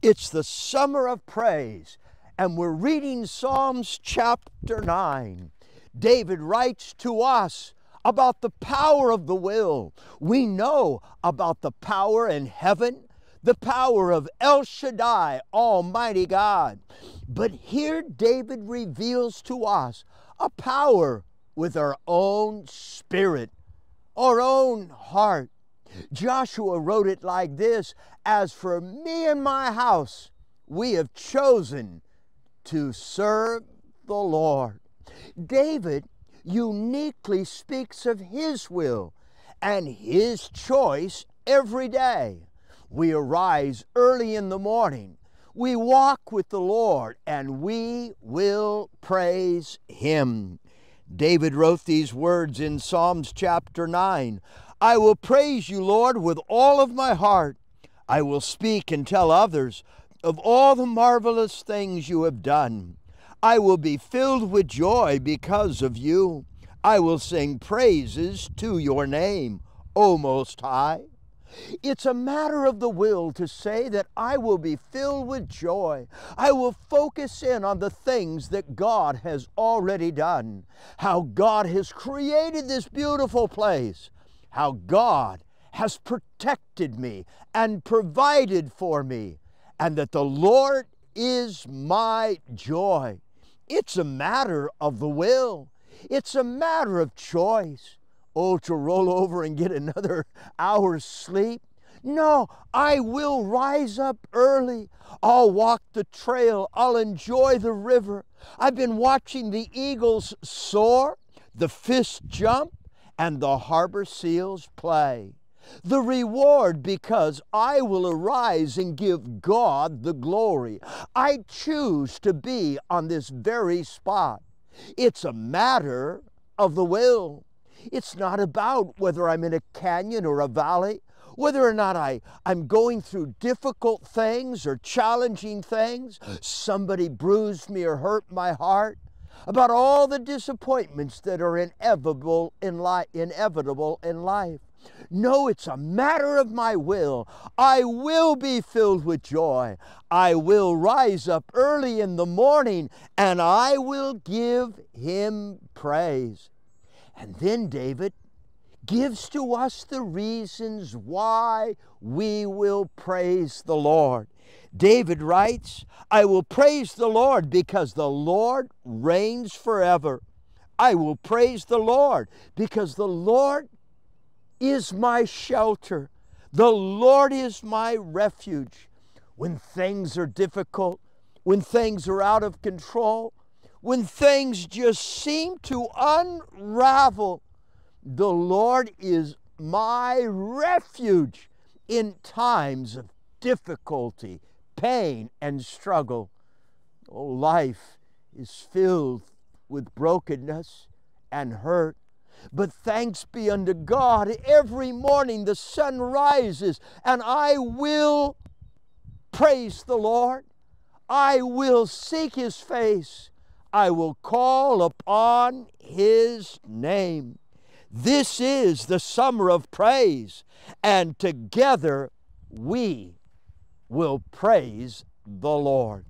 It's the summer of praise, and we're reading Psalms chapter 9. David writes to us about the power of the will. We know about the power in heaven, the power of El Shaddai, Almighty God. But here David reveals to us a power with our own spirit, our own heart. Joshua wrote it like this As for me and my house, we have chosen to serve the Lord. David uniquely speaks of his will and his choice every day. We arise early in the morning. We walk with the Lord and we will praise him. David wrote these words in Psalms chapter 9 I will praise you, Lord, with all of my heart. I will speak and tell others of all the marvelous things you have done. I will be filled with joy because of you. I will sing praises to your name, O Most High. It's a matter of the will to say that I will be filled with joy. I will focus in on the things that God has already done, how God has created this beautiful place, how God has protected me and provided for me, and that the Lord is my joy. It's a matter of the will. It's a matter of choice. Oh, to roll over and get another hour's sleep? No, I will rise up early. I'll walk the trail. I'll enjoy the river. I've been watching the eagles soar, the fish jump, and the harbor seals play. The reward because I will arise and give God the glory. I choose to be on this very spot. It's a matter of the will. It's not about whether I'm in a canyon or a valley, whether or not I, I'm going through difficult things or challenging things, somebody bruised me or hurt my heart, about all the disappointments that are inevitable in, li- inevitable in life. No, it's a matter of my will. I will be filled with joy. I will rise up early in the morning and I will give him praise. And then David gives to us the reasons why we will praise the Lord. David writes, I will praise the Lord because the Lord reigns forever. I will praise the Lord because the Lord is my shelter. The Lord is my refuge. When things are difficult, when things are out of control, when things just seem to unravel, the Lord is my refuge in times of difficulty, pain, and struggle. Oh, life is filled with brokenness and hurt. But thanks be unto God, every morning the sun rises, and I will praise the Lord. I will seek his face. I will call upon his name. This is the summer of praise, and together we will praise the Lord.